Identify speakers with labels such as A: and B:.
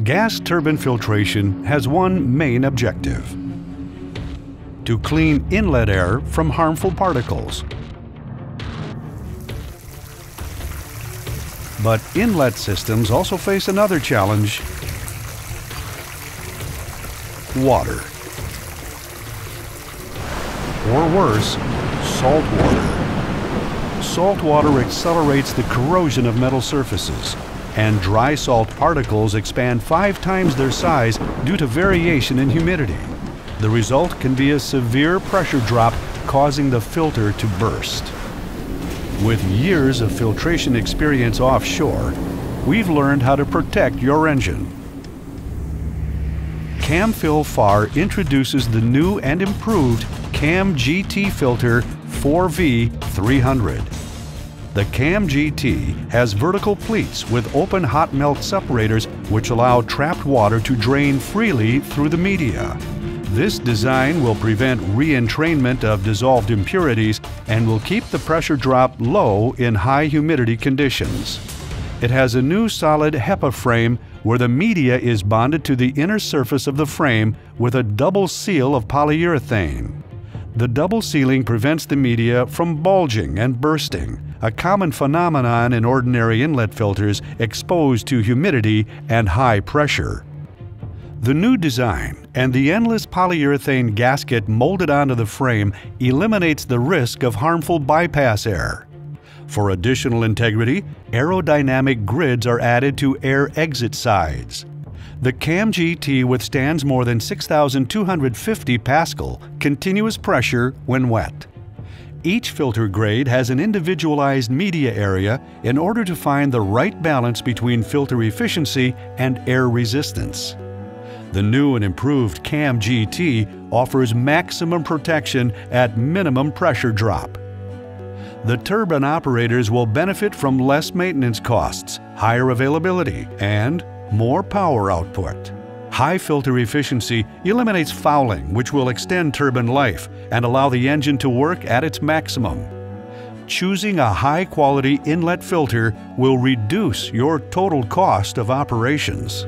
A: Gas turbine filtration has one main objective. To clean inlet air from harmful particles. But inlet systems also face another challenge. Water. Or worse, salt water. Salt water accelerates the corrosion of metal surfaces, and dry salt particles expand five times their size due to variation in humidity. The result can be a severe pressure drop causing the filter to burst. With years of filtration experience offshore, we've learned how to protect your engine. Camfil Farr introduces the new and improved CAM GT filter 4V300. The CAM GT has vertical pleats with open hot melt separators which allow trapped water to drain freely through the media. This design will prevent re-entrainment of dissolved impurities and will keep the pressure drop low in high humidity conditions. It has a new solid HEPA frame where the media is bonded to the inner surface of the frame with a double seal of polyurethane. The double sealing prevents the media from bulging and bursting, a common phenomenon in ordinary inlet filters exposed to humidity and high pressure. The new design and the endless polyurethane gasket molded onto the frame eliminates the risk of harmful bypass air. For additional integrity, aerodynamic grids are added to air exit sides. The CAM GT withstands more than 6,250 Pascal continuous pressure when wet. Each filter grade has an individualized media area in order to find the right balance between filter efficiency and air resistance. The new and improved CAM GT offers maximum protection at minimum pressure drop. The turbine operators will benefit from less maintenance costs, higher availability, and more power output. High filter efficiency eliminates fouling, which will extend turbine life and allow the engine to work at its maximum. Choosing a high-quality inlet filter will reduce your total cost of operations.